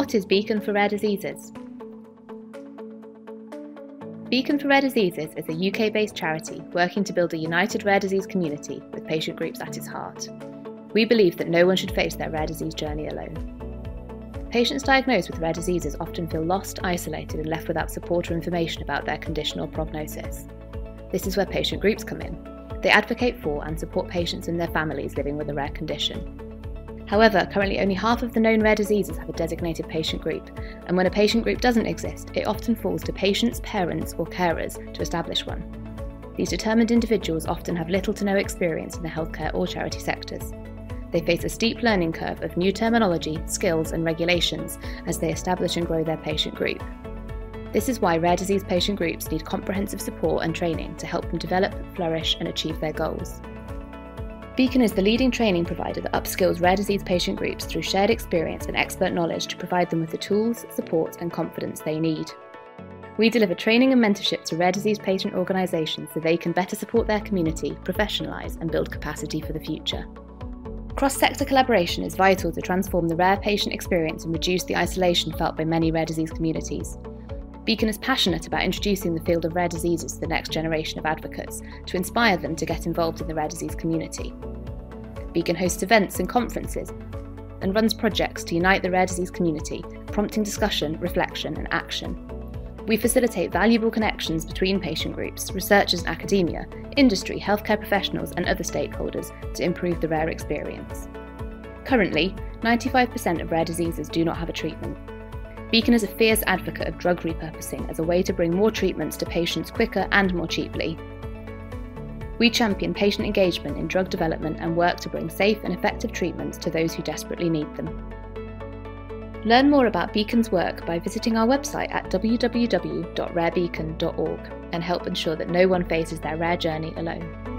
What is Beacon for Rare Diseases? Beacon for Rare Diseases is a UK based charity working to build a united rare disease community with patient groups at its heart. We believe that no one should face their rare disease journey alone. Patients diagnosed with rare diseases often feel lost, isolated, and left without support or information about their condition or prognosis. This is where patient groups come in. They advocate for and support patients and their families living with a rare condition. However, currently only half of the known rare diseases have a designated patient group, and when a patient group doesn't exist, it often falls to patients, parents, or carers to establish one. These determined individuals often have little to no experience in the healthcare or charity sectors. They face a steep learning curve of new terminology, skills, and regulations as they establish and grow their patient group. This is why rare disease patient groups need comprehensive support and training to help them develop, flourish, and achieve their goals. Beacon is the leading training provider that upskills rare disease patient groups through shared experience and expert knowledge to provide them with the tools, support, and confidence they need. We deliver training and mentorship to rare disease patient organisations so they can better support their community, professionalise, and build capacity for the future. Cross sector collaboration is vital to transform the rare patient experience and reduce the isolation felt by many rare disease communities. Beacon is passionate about introducing the field of rare diseases to the next generation of advocates to inspire them to get involved in the rare disease community. Beacon hosts events and conferences and runs projects to unite the rare disease community, prompting discussion, reflection, and action. We facilitate valuable connections between patient groups, researchers and academia, industry, healthcare professionals, and other stakeholders to improve the rare experience. Currently, 95% of rare diseases do not have a treatment. Beacon is a fierce advocate of drug repurposing as a way to bring more treatments to patients quicker and more cheaply. We champion patient engagement in drug development and work to bring safe and effective treatments to those who desperately need them. Learn more about Beacon's work by visiting our website at www.rarebeacon.org and help ensure that no one faces their rare journey alone.